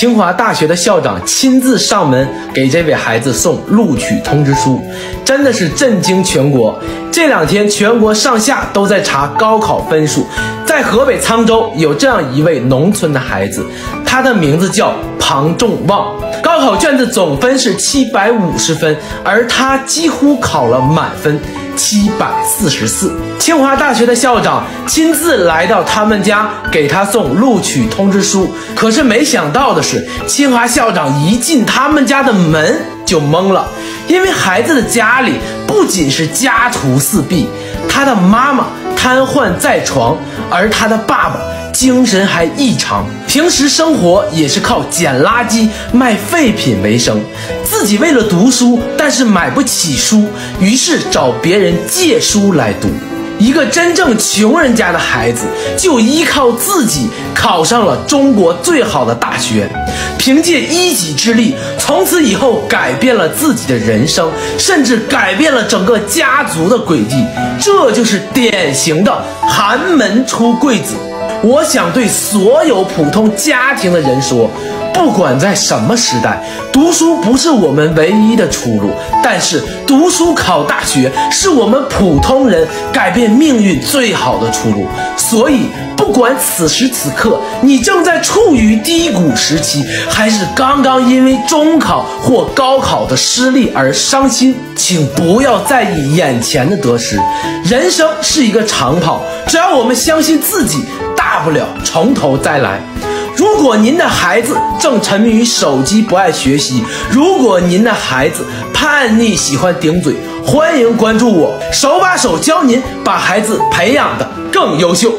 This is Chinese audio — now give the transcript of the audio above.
清华大学的校长亲自上门给这位孩子送录取通知书，真的是震惊全国。这两天，全国上下都在查高考分数。在河北沧州，有这样一位农村的孩子，他的名字叫庞仲旺，高考卷子总分是七百五十分，而他几乎考了满分。七百四十四，清华大学的校长亲自来到他们家给他送录取通知书。可是没想到的是，清华校长一进他们家的门就懵了，因为孩子的家里不仅是家徒四壁，他的妈妈瘫痪在床，而他的爸爸。精神还异常，平时生活也是靠捡垃圾、卖废品为生。自己为了读书，但是买不起书，于是找别人借书来读。一个真正穷人家的孩子，就依靠自己考上了中国最好的大学，凭借一己之力，从此以后改变了自己的人生，甚至改变了整个家族的轨迹。这就是典型的寒门出贵子。我想对所有普通家庭的人说，不管在什么时代，读书不是我们唯一的出路，但是读书考大学是我们普通人改变命运最好的出路。所以，不管此时此刻你正在处于低谷时期，还是刚刚因为中考或高考的失利而伤心，请不要在意眼前的得失。人生是一个长跑，只要我们相信自己。大不了从头再来。如果您的孩子正沉迷于手机不爱学习，如果您的孩子叛逆喜欢顶嘴，欢迎关注我，手把手教您把孩子培养的更优秀。